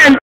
man